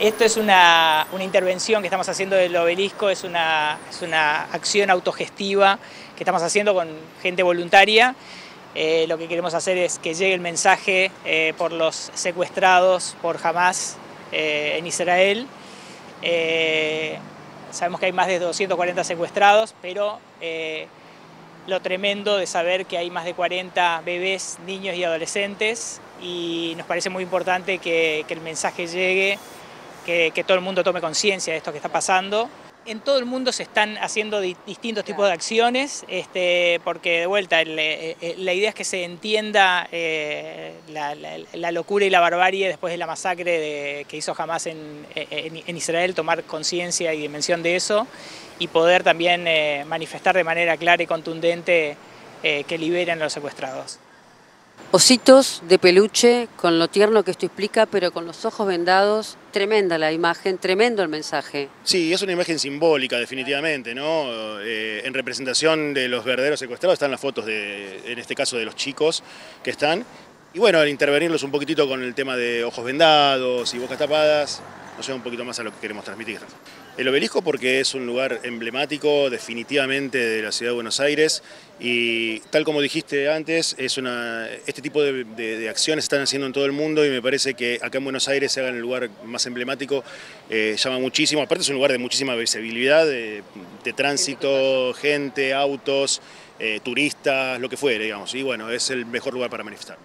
Esto es una, intervención que estamos haciendo del obelisco, es una, es una acción autogestiva que estamos haciendo con gente voluntaria. Eh, lo que queremos hacer es que llegue el mensaje eh, por los secuestrados por Hamas eh, en Israel. sabemos que hay más de 240 secuestrados, pero lo tremendo de saber que hay más de 40 bebés, niños y adolescentes y nos parece muy importante que el mensaje llegue que, todo el mundo tome conciencia de esto que está pasando. En todo el mundo se están haciendo distintos tipos de acciones, este, porque de vuelta eh, eh, la idea es que se entienda eh, la, locura y la barbarie después de la masacre que hizo Hamas en, Israel, tomar conciencia y dimensión de eso y poder también manifestar de manera clara y contundente que liberen a los secuestrados. Ositos de peluche, con lo tierno que esto explica, pero con los ojos vendados, tremenda la imagen, tremendo el mensaje. Sí, es una imagen simbólica definitivamente, ¿no? Eh, en representación de los verdaderos secuestrados están las fotos, de, en este caso de los chicos que están. Y bueno, al intervenirlos un poquitito con el tema de ojos vendados y bocas tapadas, nos lleva un poquito más a lo que queremos transmitir. El obelisco porque es un lugar emblemático definitivamente de la ciudad de Buenos Aires y tal como dijiste antes, es este tipo de, acciones están haciendo en todo el mundo y me parece que acá en Buenos Aires se haga en el lugar más emblemático, eh, llama muchísimo, aparte es un lugar de muchísima visibilidad, de, tránsito, gente, autos, eh, turistas, lo que fuere, digamos, y bueno, es el mejor lugar para manifestar.